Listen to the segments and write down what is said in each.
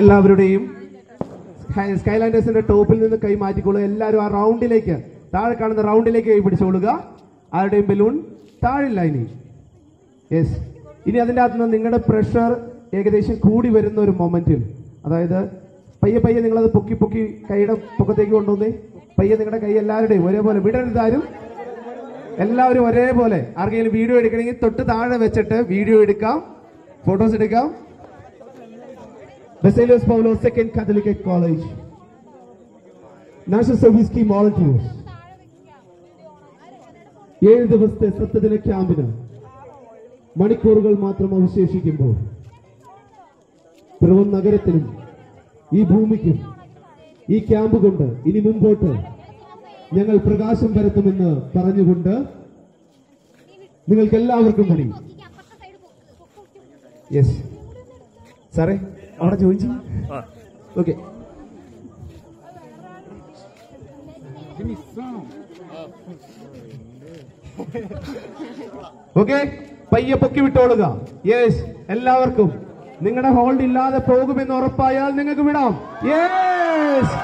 എല്ലാവരുടെയും സ്കൈലാൻഡേഴ്സിന്റെ ടോപ്പിൽ നിന്ന് കൈ മാറ്റിക്കൊള്ളുക. എല്ലാവരും ആ റൗണ്ടിലേക്ക് താഴെ കാണുന്ന റൗണ്ടിലേക്ക് കൈ പിടിച്ചോളുക ആരുടെയും ബലൂൺ താഴില്ല ഇനി. യെസ് ഇനി അതിന്റെ അകത്ത് നിന്ന് നിങ്ങളുടെ പ്രഷർ ഏകദേശം കൂടി വരുന്ന ഒരു മൊമെന്റിൽ അതായത് പയ്യെ പയ്യെ നിങ്ങളത് പൊക്കി പൊക്കി കൈയുടെ പൊക്കത്തേക്ക് കൊണ്ടുവന്നേ. പയ്യെ നിങ്ങളുടെ കൈ എല്ലാവരുടെയും ഒരേപോലെ വിടരുതാരും. എല്ലാവരും ഒരേപോലെ ആർക്കെങ്കിലും വീഡിയോ എടുക്കണമെങ്കിൽ തൊട്ട് താഴെ വെച്ചിട്ട് വീഡിയോ എടുക്കാം ഫോട്ടോസ് എടുക്കാം. Baselius Paulo Second Catholic College National Service Scheme volunteers ഏഴ് ദിവസത്തെ സത്യദിന ക്യാമ്പിന് മണിക്കൂറുകൾ മാത്രം അവശേഷിക്കുമ്പോൾ പിറവം നഗരത്തിനും ഈ ഭൂമിക്കും ഈ ക്യാമ്പ് കൊണ്ട് ഇനി മുമ്പോട്ട് ഞങ്ങൾ പ്രകാശം പരത്തുമെന്ന് പറഞ്ഞുകൊണ്ട് നിങ്ങൾക്ക് എല്ലാവർക്കും കൂടി യെസ് സാറേ അവിടെ ചോദിച്ചു ഓക്കെ ഓക്കെ പയ്യെ പൊക്കി വിട്ടോളുക. യെസ് എല്ലാവർക്കും. നിങ്ങളുടെ ഹോൾഡ് ഇല്ലാതെ പോകുമെന്ന് ഉറപ്പായാൽ നിങ്ങൾക്ക് വിടാം. യെസ്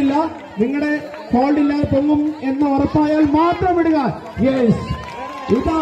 അതായിട്ടില്ല നിങ്ങളുടെ ഹോൾഡ് ഇല്ലാതെ പൊങ്ങും എന്ന് ഉറപ്പായാൽ മാത്രം ഇടുക. യെസ് ഇതാ.